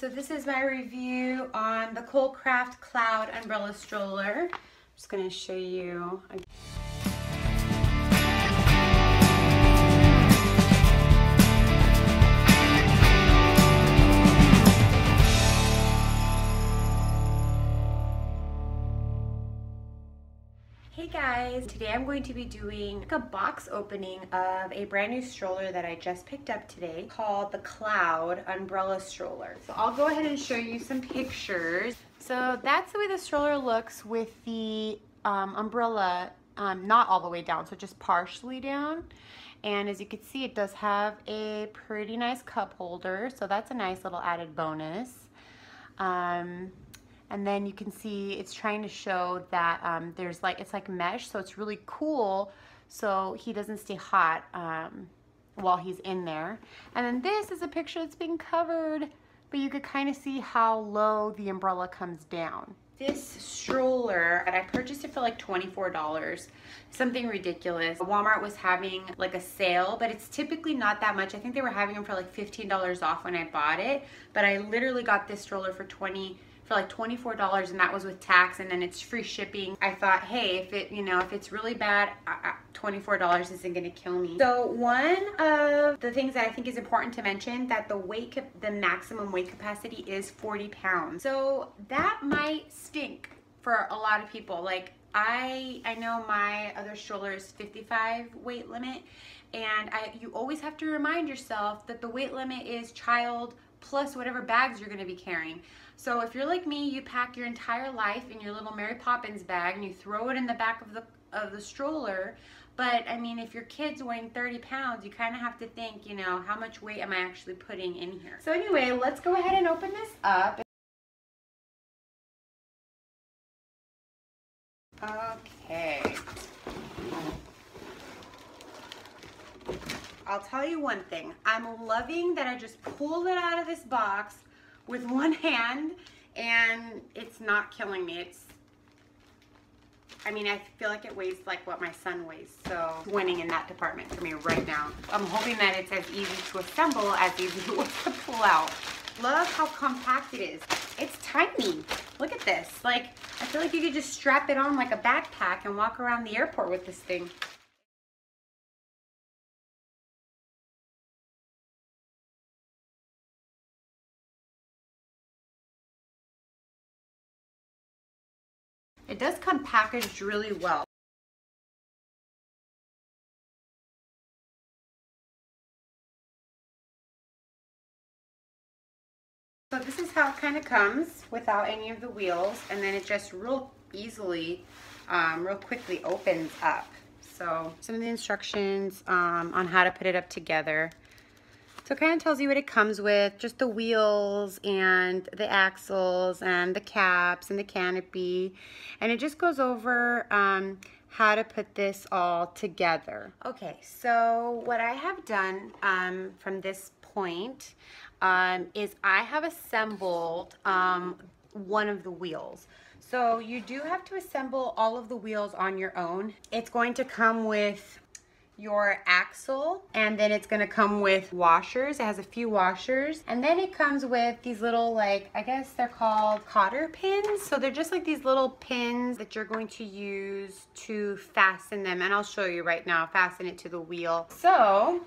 So this is my review on the Kolcraft Cloud Umbrella Stroller. I'm just gonna show you. Hey guys, today I'm going to be doing a box opening of a brand new stroller that I just picked up today called the Cloud Umbrella Stroller. So I'll go ahead and show you some pictures. So that's the way the stroller looks with the um, umbrella um, not all the way down, so just partially down. And as you can see, it does have a pretty nice cup holder, so that's a nice little added bonus. Um, and then you can see it's trying to show that um, there's like, it's like mesh, so it's really cool so he doesn't stay hot um, while he's in there. And then this is a picture that's being covered, but you could kind of see how low the umbrella comes down. This stroller, and I purchased it for like $24, something ridiculous. Walmart was having like a sale, but it's typically not that much. I think they were having them for like $15 off when I bought it, but I literally got this stroller for 20 for like $24 and that was with tax and then it's free shipping. I thought, hey, if it, you know, if it's really bad, $24 isn't gonna kill me. So one of the things that I think is important to mention that the weight, the maximum weight capacity is 40 pounds. So that might stink for a lot of people. Like I, I know my other stroller is 55 weight limit and I, you always have to remind yourself that the weight limit is child plus whatever bags you're gonna be carrying. So if you're like me, you pack your entire life in your little Mary Poppins bag and you throw it in the back of the of the stroller. But I mean, if your kid's weighing 30 pounds, you kind of have to think, you know, how much weight am I actually putting in here? So anyway, let's go ahead and open this up. Okay. I'll tell you one thing. I'm loving that I just pulled it out of this box with one hand and it's not killing me. It's, I mean, I feel like it weighs like what my son weighs. So winning in that department for me right now. I'm hoping that it's as easy to assemble as easy to pull out. Love how compact it is. It's tiny. Look at this. Like, I feel like you could just strap it on like a backpack and walk around the airport with this thing. It does come packaged really well. So this is how it kind of comes without any of the wheels and then it just real easily, um, real quickly opens up. So some of the instructions um, on how to put it up together. So it kind of tells you what it comes with, just the wheels and the axles and the caps and the canopy. And it just goes over um, how to put this all together. Okay, so what I have done um, from this point um, is I have assembled um, one of the wheels. So you do have to assemble all of the wheels on your own. It's going to come with your axle and then it's gonna come with washers. It has a few washers and then it comes with these little like, I guess they're called cotter pins. So they're just like these little pins that you're going to use to fasten them and I'll show you right now, fasten it to the wheel. So,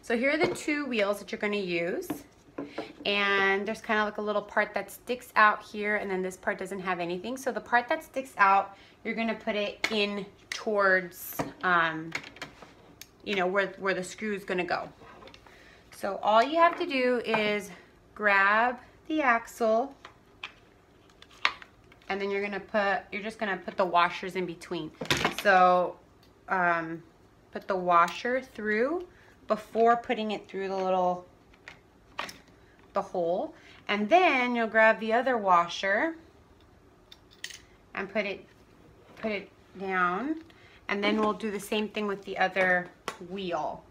so here are the two wheels that you're gonna use and there's kind of like a little part that sticks out here and then this part doesn't have anything. So the part that sticks out, you're gonna put it in towards, um, you know, where, where the screw is gonna go. So all you have to do is grab the axle and then you're gonna put, you're just gonna put the washers in between. So um, put the washer through before putting it through the little the hole. And then you'll grab the other washer and put it, put it down. And then we'll do the same thing with the other wheel.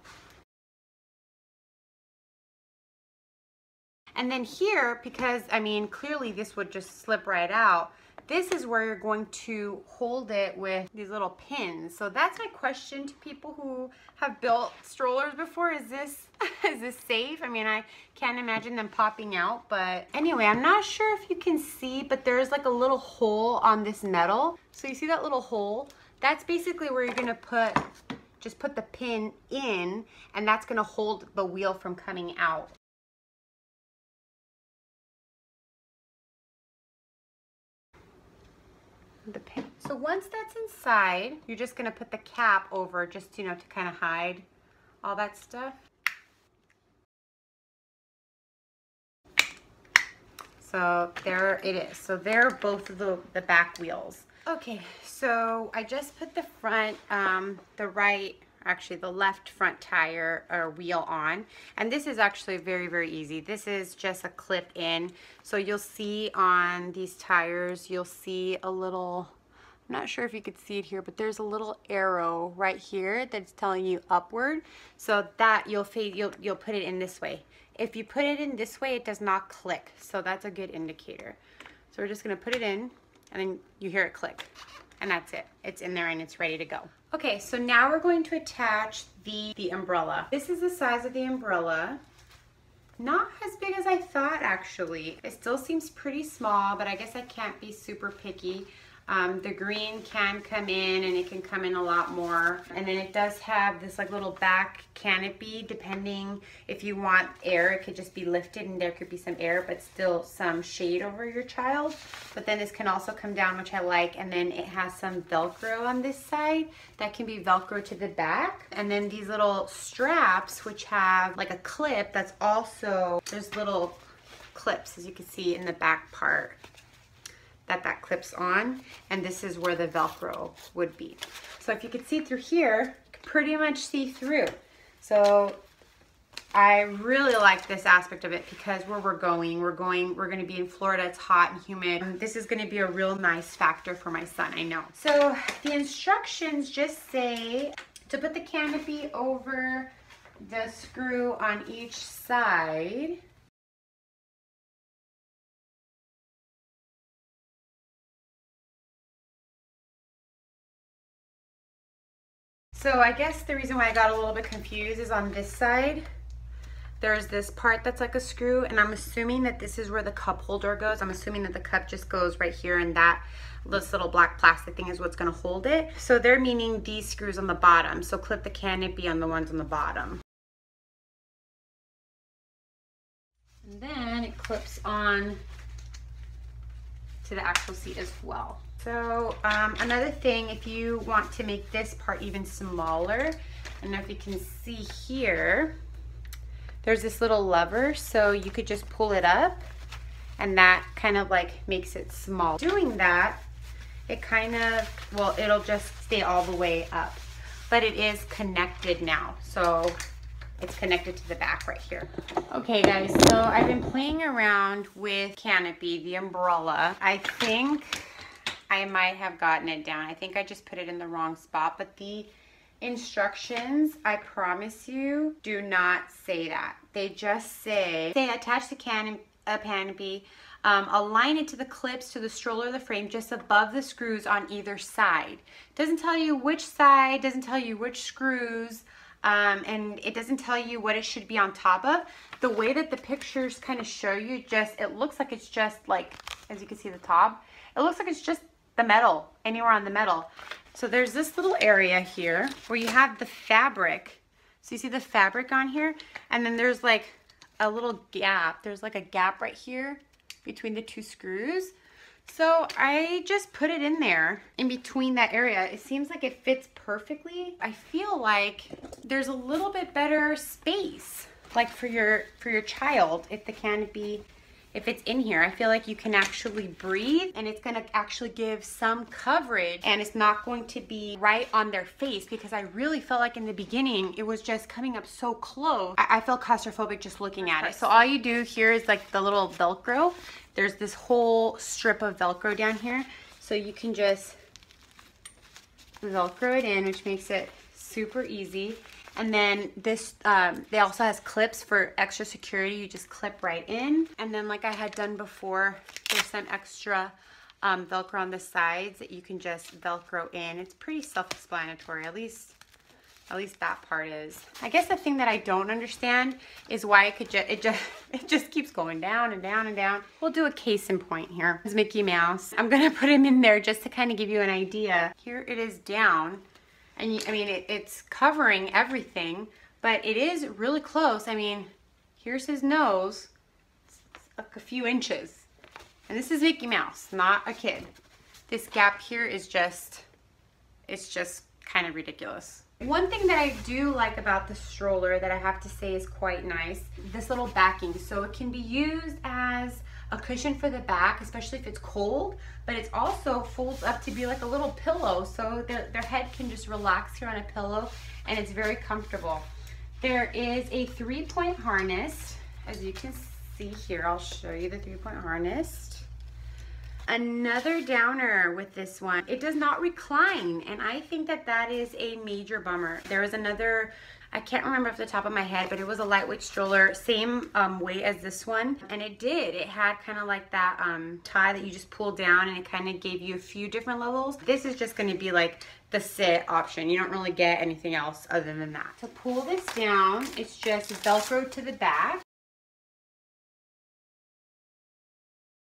And then here, because, I mean, clearly this would just slip right out, this is where you're going to hold it with these little pins. So that's my question to people who have built strollers before. Is this, is this safe? I mean, I can't imagine them popping out, but anyway, I'm not sure if you can see, but there's like a little hole on this metal. So you see that little hole? That's basically where you're gonna put just put the pin in and that's gonna hold the wheel from coming out. The pin. So once that's inside, you're just gonna put the cap over just, you know, to kind of hide all that stuff. So there it is. So there are both of the, the back wheels. Okay, so I just put the front, um, the right, actually the left front tire or wheel on. And this is actually very, very easy. This is just a clip in. So you'll see on these tires, you'll see a little, I'm not sure if you could see it here, but there's a little arrow right here that's telling you upward. So that you'll you'll, you'll put it in this way. If you put it in this way, it does not click. So that's a good indicator. So we're just gonna put it in and then you hear it click and that's it. It's in there and it's ready to go. Okay, so now we're going to attach the, the umbrella. This is the size of the umbrella. Not as big as I thought actually. It still seems pretty small, but I guess I can't be super picky. Um, the green can come in and it can come in a lot more. And then it does have this like little back canopy depending if you want air, it could just be lifted and there could be some air but still some shade over your child. But then this can also come down which I like and then it has some velcro on this side that can be velcro to the back. And then these little straps which have like a clip that's also, there's little clips as you can see in the back part that that clips on and this is where the velcro would be so if you could see through here pretty much see through so I really like this aspect of it because where we're going, we're going, we're going to be in Florida. It's hot and humid. This is going to be a real nice factor for my son, I know. So the instructions just say to put the canopy over the screw on each side. So I guess the reason why I got a little bit confused is on this side, there's this part that's like a screw and I'm assuming that this is where the cup holder goes. I'm assuming that the cup just goes right here and that this little black plastic thing is what's gonna hold it. So they're meaning these screws on the bottom. So clip the canopy on the ones on the bottom. And then it clips on to the actual seat as well. So um, another thing, if you want to make this part even smaller, I don't know if you can see here, there's this little lever, so you could just pull it up and that kind of like makes it small. Doing that, it kind of, well, it'll just stay all the way up, but it is connected now. So it's connected to the back right here. Okay guys, so I've been playing around with Canopy, the umbrella. I think I might have gotten it down. I think I just put it in the wrong spot, but the instructions, I promise you, do not say that. They just say, say attach the can a canopy, um, align it to the clips to the stroller the frame just above the screws on either side. Doesn't tell you which side, doesn't tell you which screws, um, and it doesn't tell you what it should be on top of. The way that the pictures kind of show you just, it looks like it's just like, as you can see the top, it looks like it's just the metal, anywhere on the metal. So there's this little area here where you have the fabric. So you see the fabric on here? And then there's like a little gap. There's like a gap right here between the two screws. So I just put it in there in between that area. It seems like it fits perfectly. I feel like there's a little bit better space like for your for your child if the canopy if it's in here, I feel like you can actually breathe and it's gonna actually give some coverage and it's not going to be right on their face because I really felt like in the beginning, it was just coming up so close. I, I felt claustrophobic just looking at it. So all you do here is like the little Velcro. There's this whole strip of Velcro down here. So you can just Velcro it in, which makes it super easy. And then this, um, they also has clips for extra security. You just clip right in. And then like I had done before, there's some extra um, Velcro on the sides that you can just Velcro in. It's pretty self-explanatory, at least at least that part is. I guess the thing that I don't understand is why it could just, it just, it just keeps going down and down and down. We'll do a case in point here. Is Mickey Mouse. I'm gonna put him in there just to kind of give you an idea. Here it is down. And I mean, it, it's covering everything, but it is really close. I mean, here's his nose, it's like a few inches. And this is Mickey Mouse, not a kid. This gap here is just, it's just kind of ridiculous. One thing that I do like about the stroller that I have to say is quite nice, this little backing. So it can be used as a cushion for the back, especially if it's cold, but it also folds up to be like a little pillow. So their, their head can just relax here on a pillow and it's very comfortable. There is a three point harness, as you can see here. I'll show you the three point harness. Another downer with this one. It does not recline, and I think that that is a major bummer. There was another, I can't remember off the top of my head, but it was a lightweight stroller, same um, weight as this one, and it did. It had kind of like that um, tie that you just pull down, and it kind of gave you a few different levels. This is just going to be like the sit option. You don't really get anything else other than that. To pull this down, it's just Velcro to the back.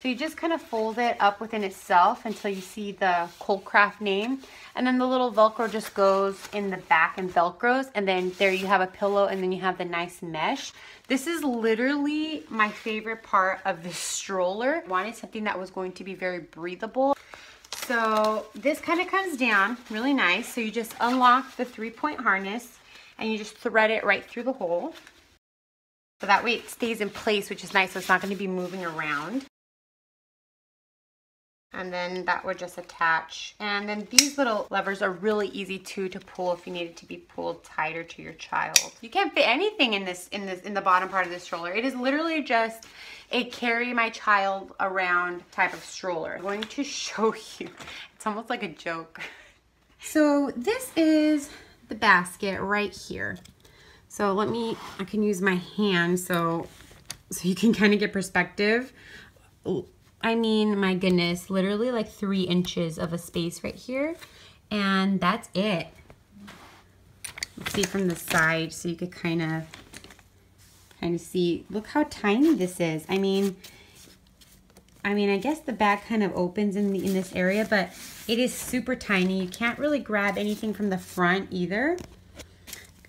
So you just kind of fold it up within itself until you see the Kolcraft name. And then the little Velcro just goes in the back and Velcros. And then there you have a pillow and then you have the nice mesh. This is literally my favorite part of this stroller. I wanted something that was going to be very breathable. So this kind of comes down really nice. So you just unlock the three point harness and you just thread it right through the hole. So that way it stays in place, which is nice. So it's not going to be moving around and then that would just attach. And then these little levers are really easy too to pull if you need it to be pulled tighter to your child. You can't fit anything in this in this in the bottom part of this stroller. It is literally just a carry my child around type of stroller. I'm going to show you. It's almost like a joke. So this is the basket right here. So let me, I can use my hand so, so you can kind of get perspective. I mean, my goodness, literally like three inches of a space right here. And that's it. Let's see from the side so you could kind of kind of see. Look how tiny this is. I mean, I mean, I guess the back kind of opens in the in this area, but it is super tiny. You can't really grab anything from the front either.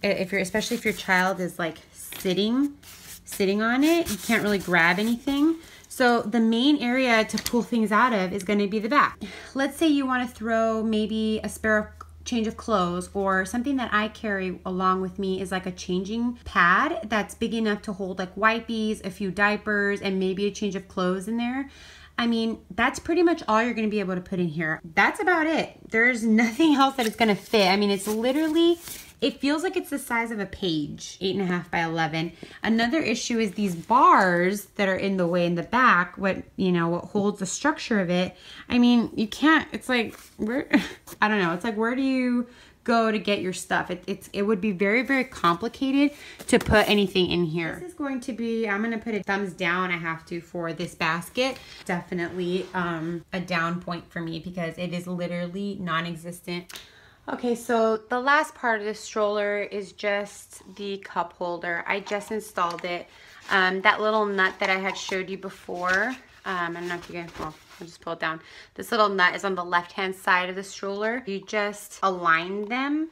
If you're, especially if your child is like sitting, sitting on it, you can't really grab anything. So the main area to pull things out of is gonna be the back. Let's say you wanna throw maybe a spare change of clothes or something that I carry along with me is like a changing pad that's big enough to hold like wipes, a few diapers, and maybe a change of clothes in there. I mean, that's pretty much all you're gonna be able to put in here. That's about it. There's nothing else that is gonna fit. I mean, it's literally it feels like it's the size of a page, eight and a half by 11. Another issue is these bars that are in the way in the back, what, you know, what holds the structure of it. I mean, you can't, it's like, where, I don't know. It's like, where do you go to get your stuff? It, it's, it would be very, very complicated to put anything in here. This is going to be, I'm going to put a thumbs down. I have to for this basket. Definitely um, a down point for me because it is literally non-existent. Okay, so the last part of the stroller is just the cup holder. I just installed it. Um, that little nut that I had showed you before, um, I don't know if you can, well, I'll just pull it down. This little nut is on the left-hand side of the stroller. You just align them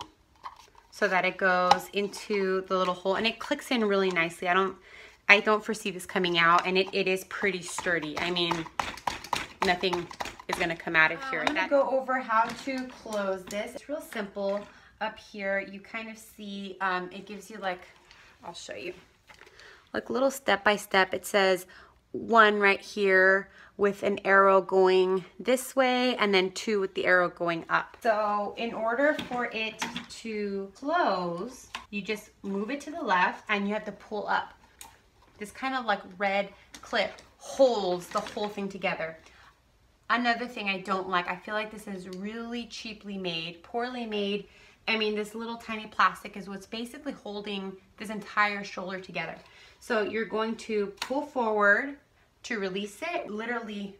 so that it goes into the little hole and it clicks in really nicely. I don't, I don't foresee this coming out and it, it is pretty sturdy. I mean, nothing is gonna come out of here. I'm gonna go over how to close this. It's real simple. Up here, you kind of see, um, it gives you like, I'll show you, like little step-by-step. -step. It says one right here with an arrow going this way and then two with the arrow going up. So in order for it to close, you just move it to the left and you have to pull up. This kind of like red clip holds the whole thing together. Another thing I don't like, I feel like this is really cheaply made, poorly made. I mean, this little tiny plastic is what's basically holding this entire stroller together. So you're going to pull forward to release it, literally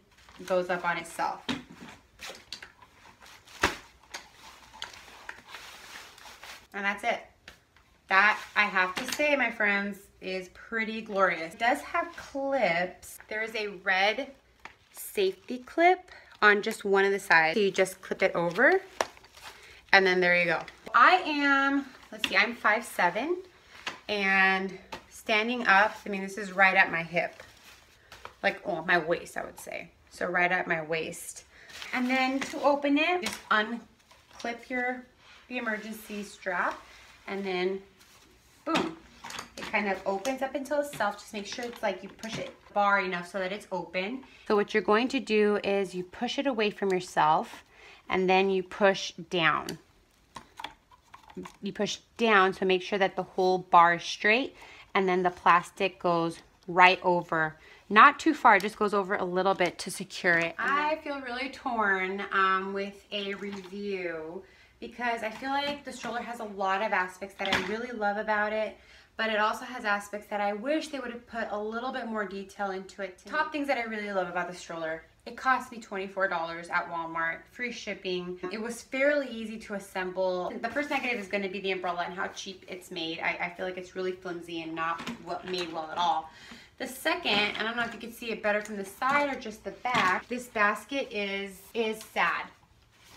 goes up on itself. And that's it. That, I have to say, my friends, is pretty glorious. It does have clips. There is a red safety clip on just one of the sides. So you just clip it over and then there you go. I am, let's see, I'm 5'7", and standing up, I mean, this is right at my hip. Like, oh, my waist, I would say. So right at my waist. And then to open it, just unclip your the emergency strap and then boom. It kind of opens up into itself. Just make sure it's like you push it bar enough so that it's open. So what you're going to do is you push it away from yourself and then you push down. You push down so make sure that the whole bar is straight and then the plastic goes right over. Not too far, just goes over a little bit to secure it. I feel really torn um, with a review because I feel like the stroller has a lot of aspects that I really love about it but it also has aspects that I wish they would have put a little bit more detail into it. Top things that I really love about the stroller it cost me $24 at Walmart, free shipping. Mm-hmm. It was fairly easy to assemble. The first negative is going to be the umbrella and how cheap it's made. I, I feel like it's really flimsy and not what made well at all. The second, and I don't know if you can see it better from the side or just the back, this basket is is sad.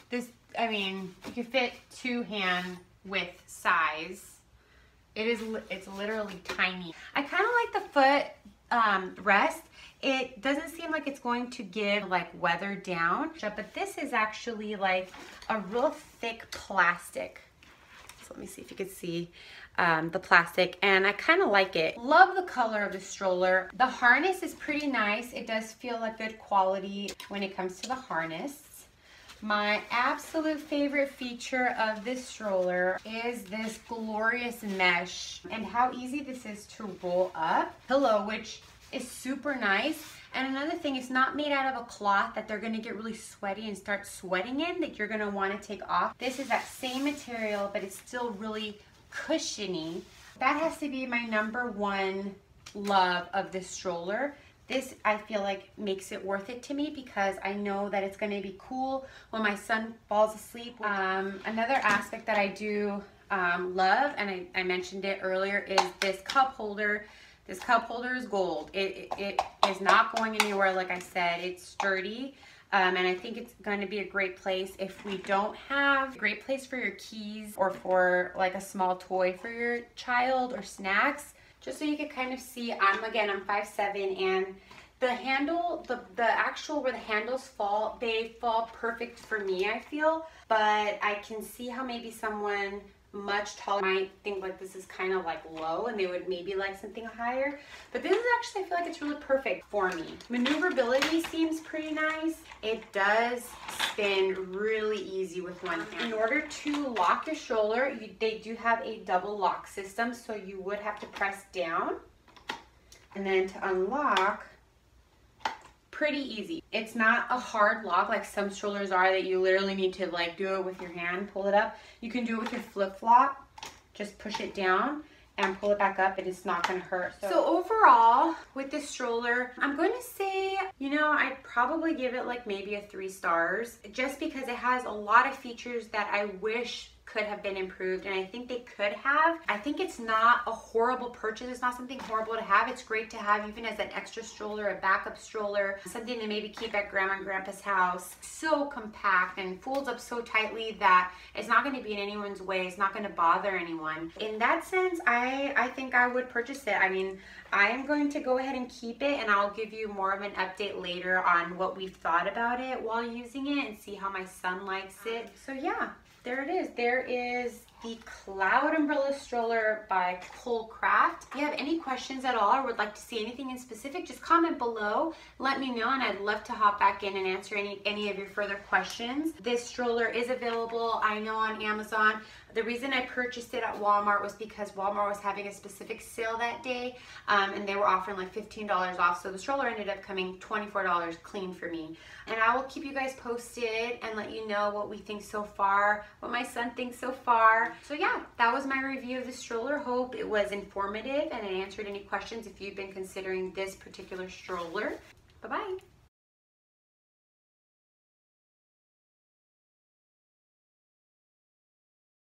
This, I mean, you can fit two hand width size. It is, it's literally tiny. I kind of like the foot um, rest it doesn't seem like it's going to give like weather down, but this is actually like a real thick plastic. So let me see if you can see um, the plastic and I kind of like it. Love the color of the stroller. The harness is pretty nice. It does feel like good quality when it comes to the harness. My absolute favorite feature of this stroller is this glorious mesh and how easy this is to roll up. Pillow, which is super nice. And another thing, it's not made out of a cloth that they're gonna get really sweaty and start sweating in that you're gonna wanna take off. This is that same material, but it's still really cushiony. That has to be my number one love of this stroller. This, I feel like, makes it worth it to me because I know that it's gonna be cool when my son falls asleep. Um, another aspect that I do um, love, and I, I mentioned it earlier, is this cup holder this cup holder is gold. It, it, it is not going anywhere, like I said. It's sturdy. Um, and I think it's going to be a great place if we don't have a great place for your keys or for like a small toy for your child or snacks. Just so you can kind of see, I'm again, I'm 5'7", and the handle, the, the actual where the handles fall, they fall perfect for me, I feel. But I can see how maybe someone much taller might think like this is kind of like low and they would maybe like something higher. But this is actually I feel like it's really perfect for me. Maneuverability seems pretty nice. It does spin really easy with one um, hand in order to lock the stroller you, they do have a double lock system so you would have to press down and then to unlock pretty easy. It's not a hard lock like some strollers are that you literally need to like do it with your hand, pull it up. You can do it with your flip flop. Just push it down and pull it back up and it's not gonna hurt. So, so overall, with this stroller, I'm going to say, you know, I'd probably give it like maybe a three stars just because it has a lot of features that I wish could have been improved and I think they could have. I think it's not a horrible purchase. It's not something horrible to have. It's great to have even as an extra stroller, a backup stroller, something to maybe keep at grandma and grandpa's house. So compact and folds up so tightly that it's not going to be in anyone's way. It's not going to bother anyone. In that sense, I, I think I would purchase it. I mean, I am going to go ahead and keep it and I'll give you more of an update later on what we've thought about it while using it and see how my son likes it. So yeah, there it is. There is the Cloud Umbrella Stroller by Kolcraft. If you have any questions at all or would like to see anything in specific, just comment below. Let me know and I'd love to hop back in and answer any, any of your further questions. This stroller is available, I know, on Amazon. The reason I purchased it at Walmart was because Walmart was having a specific sale that day um, and they were offering like $15 off. So the stroller ended up coming $24 clean for me. And I will keep you guys posted and let you know what we think so far, what my son thinks so far. So yeah, that was my review of the stroller. Hope it was informative and it answered any questions if you've been considering this particular stroller. Bye-bye.